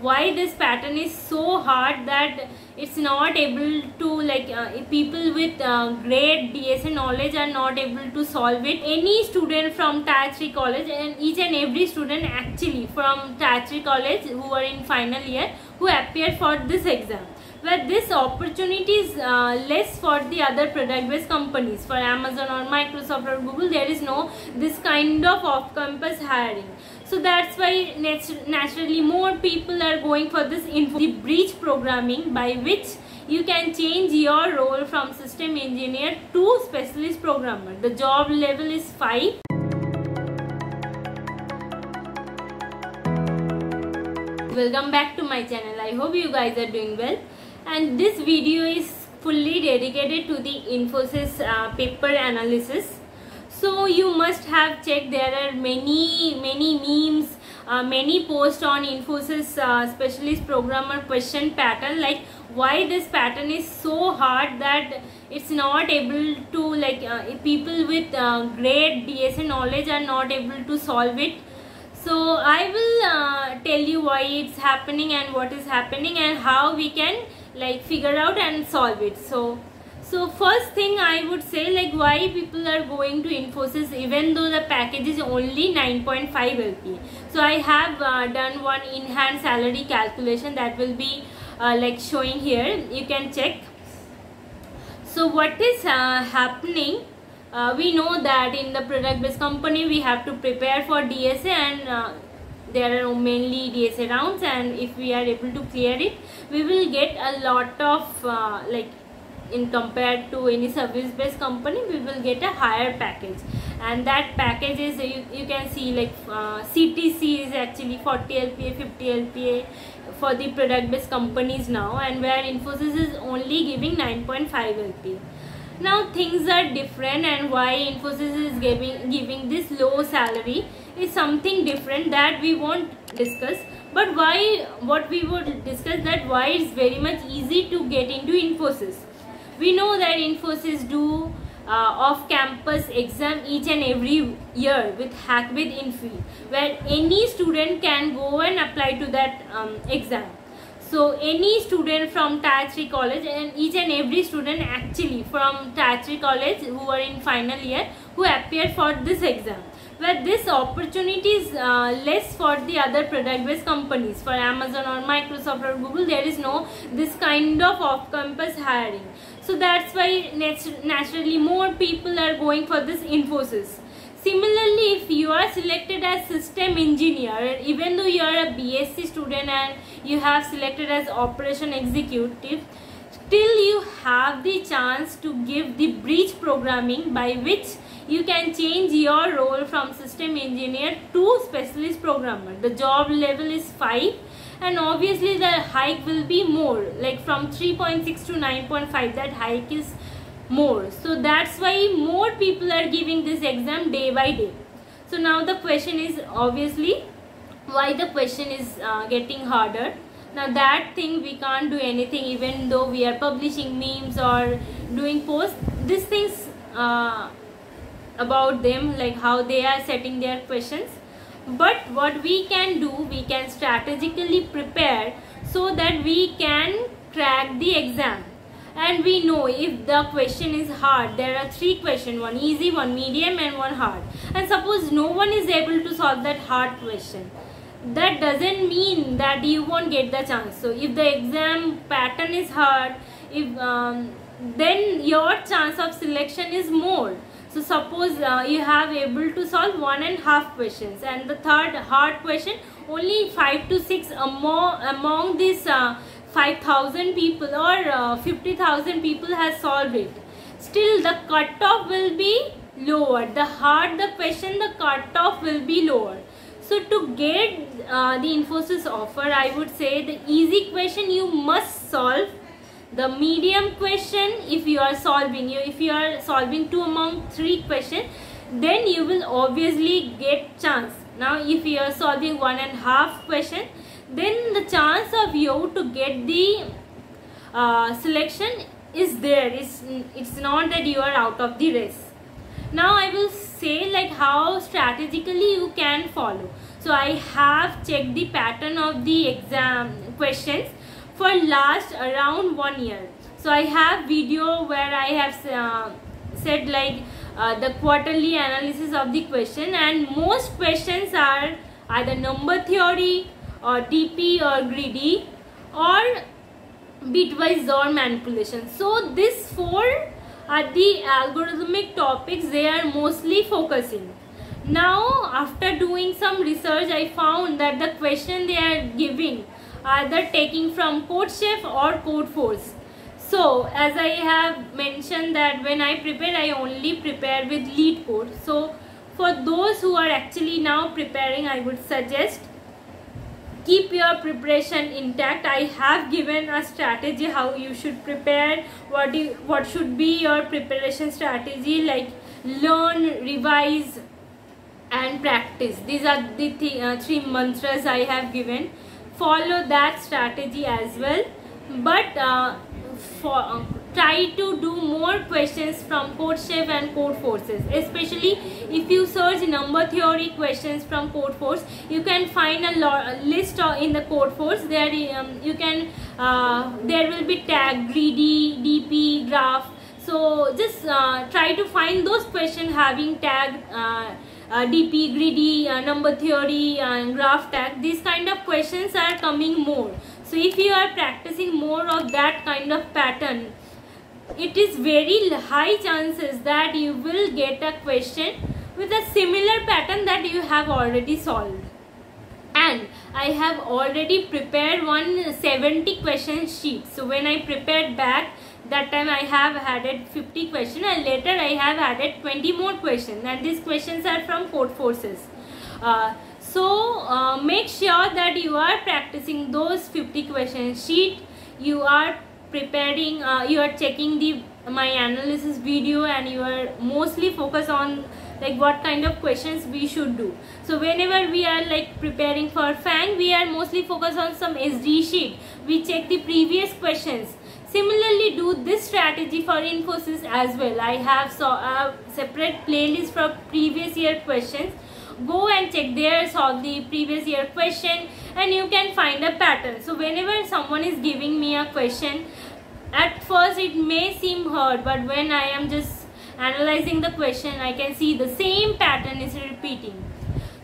why this pattern is so hard that it's not able to like uh, people with uh, great DSA knowledge are not able to solve it. Any student from 3 college and each and every student actually from 3 college who are in final year who appear for this exam. Where this opportunity is uh, less for the other product based companies for amazon or microsoft or google. There is no this kind of off campus hiring so that's why naturally more people are going for this info the bridge programming by which you can change your role from system engineer to specialist programmer. The job level is 5 welcome back to my channel. I hope you guys are doing well. And this video is fully dedicated to the infosys uh, paper analysis so you must have checked. There are many many memes uh, many posts on infosys uh, specialist programmer question pattern. Like why this pattern is so hard that it's not able to like uh, people with uh, great dsa knowledge are not able to solve it. So i will uh, tell you why it's happening and what is happening and how we can like figure out and solve it. So so first thing I would say like why people are going to Infosys even though the package is only 9.5 LP. So I have uh, done one in-hand salary calculation that will be uh, like showing here. You can check. So what is uh, happening? Uh, we know that in the product based company we have to prepare for DSA and uh, there are mainly DSA rounds and if we are able to clear it we will get a lot of uh, like in compared to any service based company we will get a higher package. And that package is you, you can see like uh, CTC is actually 40 LPA 50 LPA for the product based companies now and where Infosys is only giving 9.5 LPA now things are different and why Infosys is giving giving this low salary is something different that we won't discuss. But why what we would discuss that why it's very much easy to get into Infosys we know that Infosys do uh, off-campus exam each and every year with HackWithInfy where any student can go and apply to that um, exam. So any student from 3 college and each and every student actually from 3 college who are in final year who appear for this exam where this opportunity is uh, less for the other product based companies for amazon or microsoft or google there is no this kind of off campus hiring so that's why naturally more people are going for this infosys. Similarly if you are selected as system engineer even though you are a bsc student and you have selected as operation executive still you have the chance to give the bridge programming by which you can change your role from system engineer to specialist programmer. The job level is 5 and obviously the hike will be more. Like from 3.6 to 9.5 that hike is more. So that's why more people are giving this exam day by day. So now the question is obviously why the question is uh, getting harder? Now that thing we can't do anything even though we are publishing memes or doing posts these things uh, about them like how they are setting their questions. But what we can do we can strategically prepare so that we can crack the exam. And we know if the question is hard there are three questions one easy one medium and one hard. And suppose no one is able to solve that hard question. That doesn't mean that you won't get the chance. So if the exam pattern is hard if um, then your chance of selection is more so suppose uh, you have able to solve one and half questions and the third hard question only 5 to 6 among, among these uh, 5000 people or uh, 50000 people has solved it. Still the cutoff will be lower. The hard the question the cutoff will be lower. So to get uh, the Infosys offer I would say the easy question you must solve the medium question if you are solving you if you are solving two among three questions then you will obviously get chance. Now if you are solving one and half question then the chance of you to get the uh, selection is there. It's it's not that you are out of the race. Now i will say like how strategically you can follow. So i have checked the pattern of the exam questions for last around one year. So i have video where i have uh, said like uh, the quarterly analysis of the question and most questions are either number theory or dp or greedy or bitwise or manipulation. So these four are the algorithmic topics they are mostly focusing. Now after doing some research i found that the question they are giving either taking from CodeChef or Codeforce. So as i have mentioned that when i prepare i only prepare with LeetCode so for those who are actually now preparing i would suggest keep your preparation intact. I have given a strategy how you should prepare what you, what should be your preparation strategy like learn revise and practice. These are the th uh, three mantras i have given follow that strategy as well. But uh, for uh, try to do more questions from code CodeChef and Codeforces especially if you search number theory questions from Codeforce you can find a, a list in the Codeforce there um, you can uh, there will be tag greedy dp graph so just uh, try to find those questions having tag uh, uh, DP, greedy, uh, number theory, and graph tag. These kind of questions are coming more. So if you are practicing more of that kind of pattern, it is very high chances that you will get a question with a similar pattern that you have already solved and I have already prepared one 70 question sheet so when I prepared back that time I have added 50 questions and later I have added 20 more questions and these questions are from Codeforces uh, so uh, make sure that you are practicing those 50 question sheet. You are preparing uh, you are checking the my analysis video and you are mostly focused on like what kind of questions we should do. So whenever we are like preparing for FAANG we are mostly focused on some sd sheet. We check the previous questions similarly do this strategy for infosys as well. I have saw a separate playlist for previous year questions. Go and check there solve the previous year question and you can find a pattern. So whenever someone is giving me a question at first it may seem hard but when i am just analyzing the question i can see the same pattern is repeating.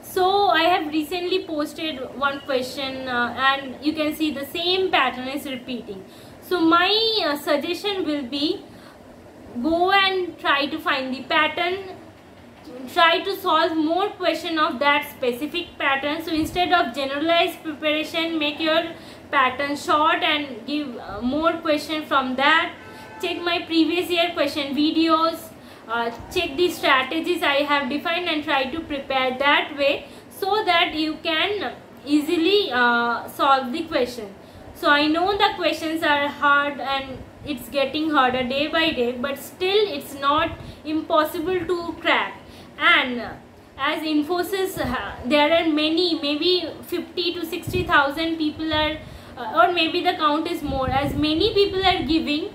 So i have recently posted one question uh, and you can see the same pattern is repeating so my uh, suggestion will be go and try to find the pattern. Try to solve more question of that specific pattern. So instead of generalized preparation make your pattern short and give uh, more question from that. Check my previous year question videos. Uh, check the strategies I have defined and try to prepare that way so that you can easily uh, solve the question so I know the questions are hard and it's getting harder day by day but still it's not impossible to crack. And as Infosys uh, there are many maybe 50 to 60,000 people are uh, or maybe the count is more. As many people are giving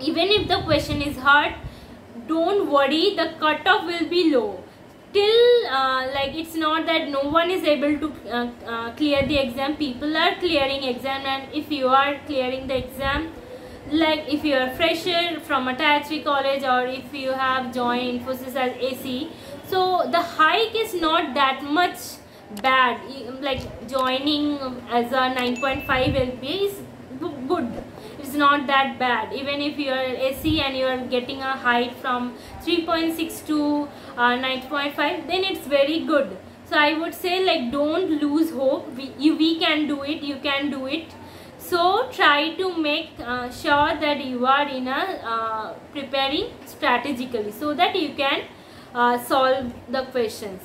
even if the question is hard don't worry the cutoff will be low till uh, like it's not that no one is able to uh, uh, clear the exam. People are clearing exam and if you are clearing the exam like if you are fresher from a 3 college or if you have joined Infosys as AC so the hike is not that much bad. Like joining as a 9.5 LPA is good it's not that bad. Even if you are AC and you are getting a height from 3.6 to uh, 9.5 then it's very good. So I would say like don't lose hope. We, you, we can do it. You can do it. So try to make uh, sure that you are in a uh, preparing strategically so that you can uh, solve the questions.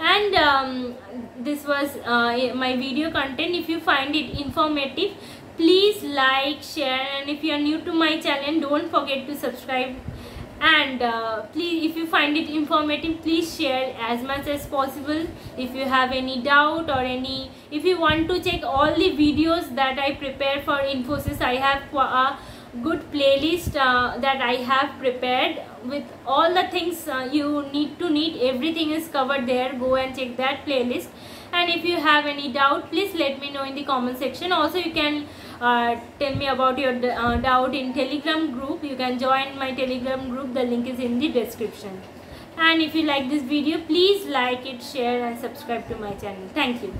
And um, this was uh, my video content. If you find it informative please like share and if you are new to my channel don't forget to subscribe. And uh, please if you find it informative please share as much as possible. If you have any doubt or any if you want to check all the videos that i prepare for infosys i have a good playlist uh, that i have prepared with all the things uh, you need to need. Everything is covered there. Go and check that playlist. And if you have any doubt please let me know in the comment section. Also you can tell me about your uh, doubt in telegram group. You can join my telegram group. The link is in the description. And if you like this video please like it share and subscribe to my channel. Thank you